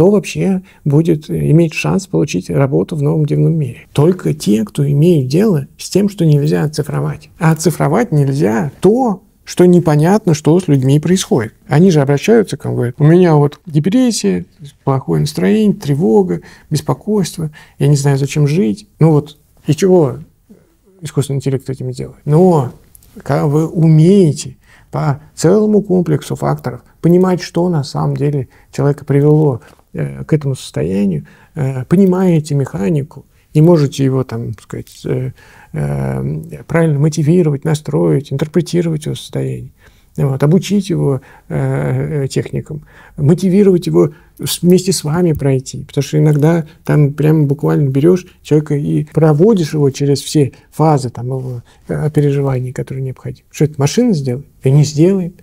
кто вообще будет иметь шанс получить работу в новом дивном мире? Только те, кто имеет дело с тем, что нельзя оцифровать. А оцифровать нельзя то, что непонятно, что с людьми происходит. Они же обращаются к вам, говорят, у меня вот депрессия, плохое настроение, тревога, беспокойство, я не знаю, зачем жить. Ну вот, и чего искусственный интеллект этим делает? Но когда вы умеете по целому комплексу факторов понимать, что на самом деле человека привело э, к этому состоянию, э, понимаете механику и можете его, там, сказать, э, правильно мотивировать, настроить, интерпретировать его состояние, вот, обучить его техникам, мотивировать его вместе с вами пройти. Потому что иногда там прямо буквально берешь человека и проводишь его через все фазы там, его переживаний, которые необходимы. Что это машина сделает? И не сделает.